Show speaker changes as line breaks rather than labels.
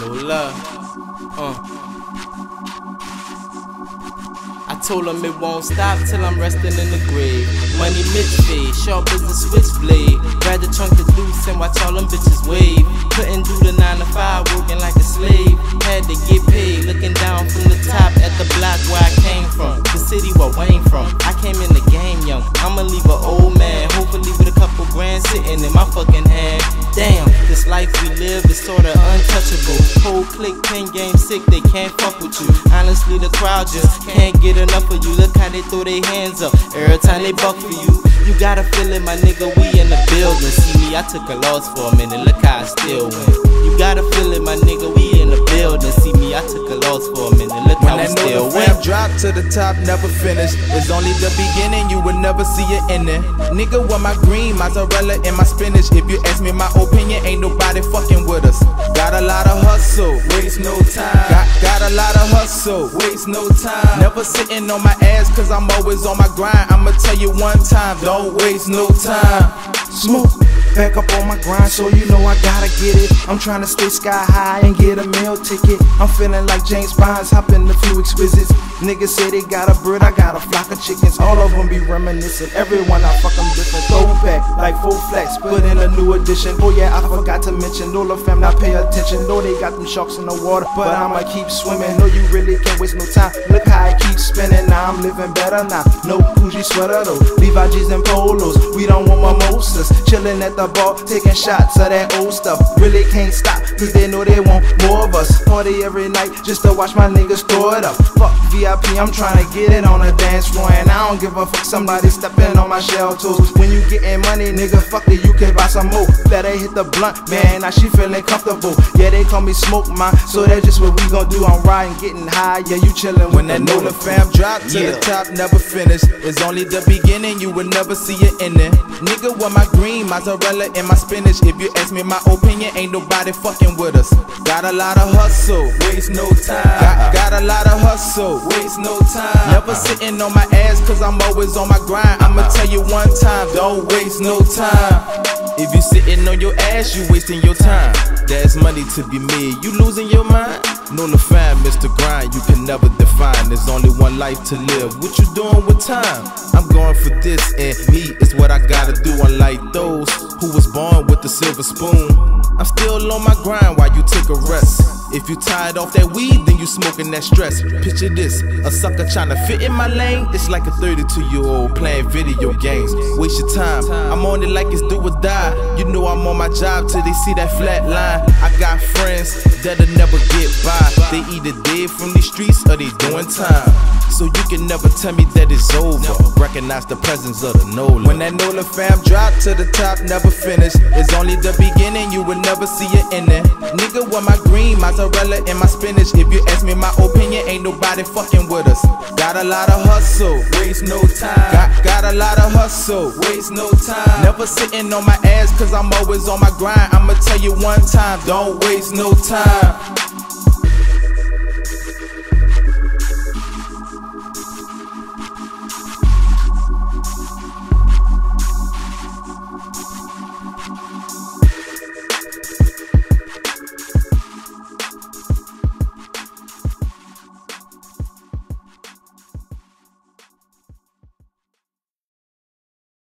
No love. Uh. I told him it won't stop till I'm resting in the grave. Money fade, sharp as a switchblade. Grab the trunk of deuce and watch all them bitches wave. Couldn't do the 9 to 5, working like a slave. Had to get paid, looking down from the top at the block where I came from. The city where Wayne from. I came in the game young. I'ma leave an old man, hopefully with a couple grand sitting in my fucking hand. Damn, this life we live is sorta untouchable. Whole click, 10 game sick, they can't fuck with you. Honestly, the crowd just can't get enough of you. Look how they throw their hands up every time they buck for you. You gotta feel it, my nigga, we in the building. See me, I took a loss for a minute, look how I still win. You gotta feel it, my nigga, we in the building. See me, I took a loss for a minute, look how I still win.
drop to the top, never finished. It's only the beginning, you will never see it ending. Nigga, with my green, mozzarella, and my spinach. If you ask me my opinion, ain't nobody fucking with us. Got a lot of hustle, waste no time. Got, got a lot of hustle, waste no time. Never sitting on my ass, cause I'm always on my grind. I'ma tell you one time, don't waste no time.
Smoke. Back up on my grind, so you know I gotta get it. I'm trying to stay sky high and get a meal ticket. I'm feeling like James Bonds, hopping a few exquisites. Niggas say they got a bird, I got a flock of chickens. All of them be reminiscent. Everyone I fuck them different. Throwback, like full flex, put in a new edition. Oh yeah, I forgot to mention, Nola fam, now pay attention. No, they got them sharks in the water, but I'ma keep swimming. No, you really can't waste no time. Look how I keep spinning, now I'm living better now. No Gucci sweater though, Levi G's and polos. We don't want mimosas, chilling at the bar, taking shots of that old stuff. Really can't stop, cause they know they want more of us. Party every night just to watch my niggas throw it up. Fuck VIP, I'm trying to get it on the dance floor. And I don't give a fuck somebody stepping on my shell toes. When you getting money, nigga, fuck it, you can buy some more. Better hit the blunt, man, now she feeling comfortable. Yeah, they call me Smoke Man, so that's just what we gon' do. I'm riding, getting high, yeah, you chillin'
When that Nola fam drop to yeah. the top, never finished. It's only the beginning, you will never see it ending. Nigga, with my green, mozzarella, and my spinach. If you ask me my opinion, ain't nobody fucking with us. Got a lot of hustle, waste no time. Got, got a lot of hustle, waste no time. Never sitting on my ass, cause I'm always on my grind. I'ma tell you one time, don't waste no time. If you sitting on your ass, you wasting your time. There's money to be made, you losing your mind. Nola fam, Mr. Grind, you can never define. There's only one life to live. What you doing with time? I'm going for this, and me is what I gotta do. Unlike those who was born silver spoon. I'm still on my grind while you take a rest. If you tired off that weed, then you smoking that stress. Picture this, a sucker trying to fit in my lane. It's like a 32 year old playing video games. Waste your time. I'm on it like it's do or die. You know I'm on my job till they see that flat line. I got friends that'll never get by. They either dead from these streets or they doing time. So you can never tell me that it's over. Recognize the presence of the Nola. When that Nola fam drop to the top, never finish. It's only the beginning, you will never see it ending. Nigga, with my green, mozzarella, and my spinach. If you ask me my opinion, ain't nobody fucking with us. Got a lot of hustle, waste no time. Got, got a lot of hustle, waste no time. Never sitting on my ass, cause I'm always on my grind. I'ma tell you one time, don't waste no time.